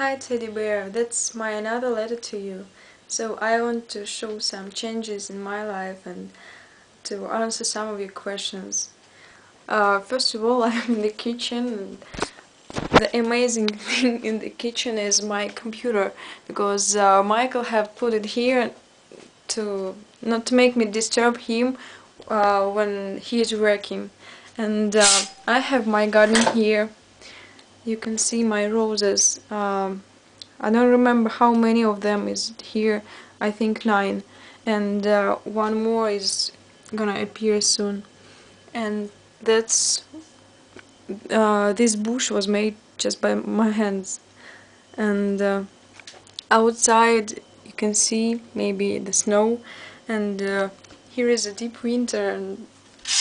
Hi teddy bear, that's my another letter to you. So I want to show some changes in my life and to answer some of your questions. Uh, first of all, I'm in the kitchen the amazing thing in the kitchen is my computer because uh, Michael have put it here to not to make me disturb him uh, when he is working and uh, I have my garden here you can see my roses. Um, I don't remember how many of them is here. I think nine. And uh, one more is gonna appear soon. And that's uh, this bush was made just by my hands. And uh, outside you can see maybe the snow. And uh, here is a deep winter. And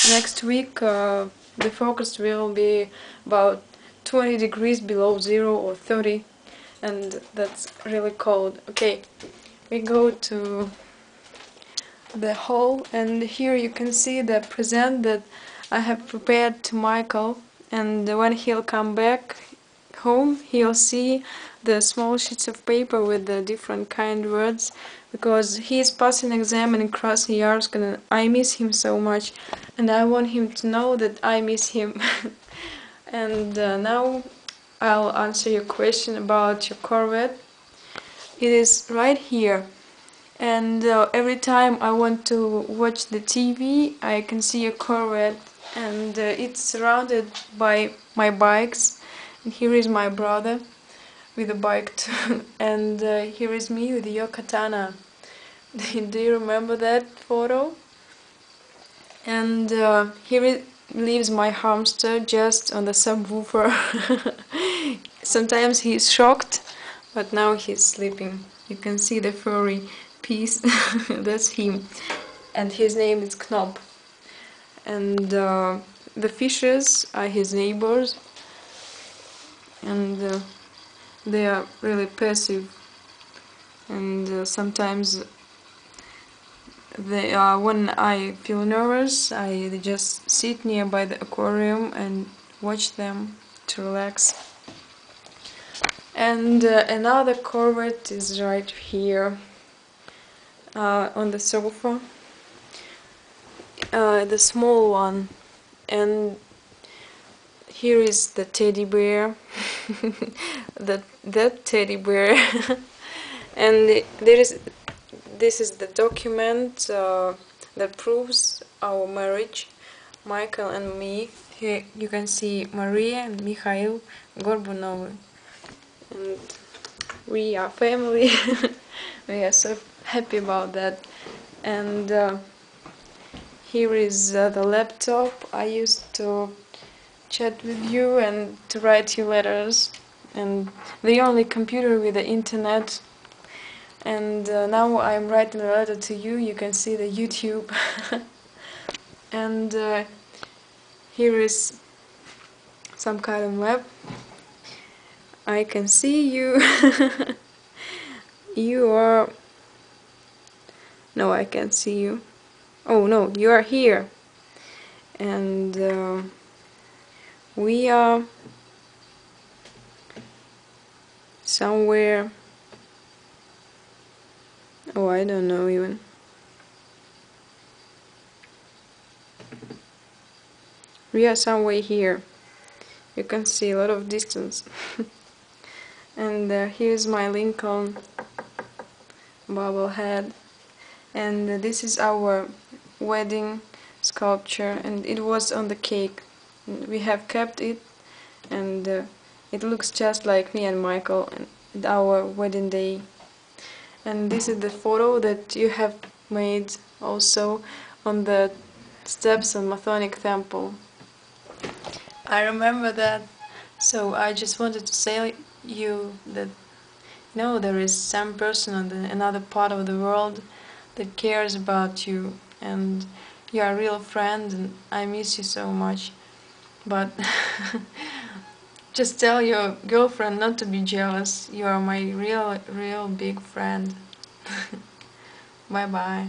next week uh, the forecast will be about 20 degrees below zero or 30 and that's really cold. Okay we go to the hall and here you can see the present that I have prepared to Michael and when he'll come back home he'll see the small sheets of paper with the different kind words because he's passing exam in Krasnoyarsk and I miss him so much and I want him to know that I miss him And uh, now I'll answer your question about your Corvette. It is right here. And uh, every time I want to watch the TV, I can see a Corvette. And uh, it's surrounded by my bikes. And here is my brother with a bike too. and uh, here is me with your katana. Do you remember that photo? And uh, here is leaves my hamster just on the subwoofer. Sometimes he's shocked, but now he's sleeping. You can see the furry piece, that's him. And his name is Knob. And uh, the fishes are his neighbors. And uh, they are really passive. And uh, sometimes uh, when I feel nervous, I just sit nearby the aquarium and watch them to relax. And uh, another Corvette is right here uh, on the sofa, uh, the small one. And here is the teddy bear, that that teddy bear, and there is this is the document uh, that proves our marriage, Michael and me. Here you can see Maria and Mikhail Gorbunovy. And we are family. we are so happy about that. And uh, here is uh, the laptop I used to chat with you and to write you letters. And the only computer with the internet and uh, now I'm writing a letter to you. You can see the YouTube. And uh, here is some kind of map I can see you. You are no I can't see you. Oh no you are here. And uh, we are somewhere Oh, I don't know even. We are somewhere here. You can see a lot of distance. and uh, here's my Lincoln bobblehead. And uh, this is our wedding sculpture and it was on the cake. We have kept it and uh, it looks just like me and Michael and our wedding day and this is the photo that you have made also on the steps of Mathonic Temple. I remember that, so I just wanted to say you that you know there is some person on the, another part of the world that cares about you and you are a real friend and I miss you so much but Just tell your girlfriend not to be jealous. You are my real, real big friend. bye bye.